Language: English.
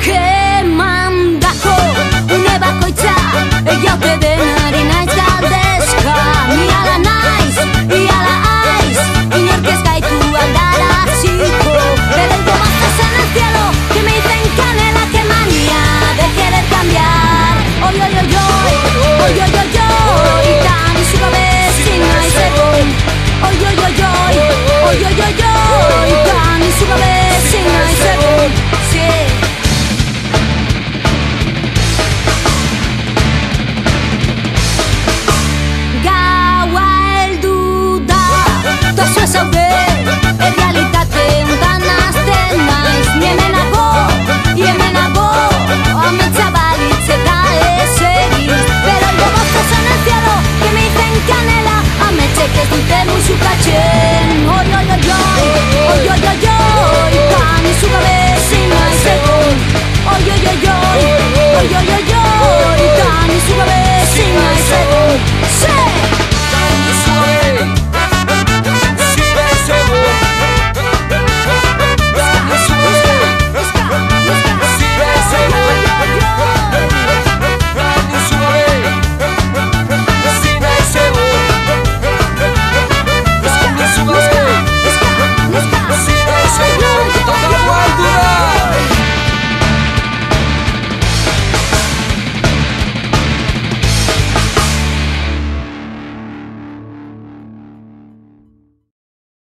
care.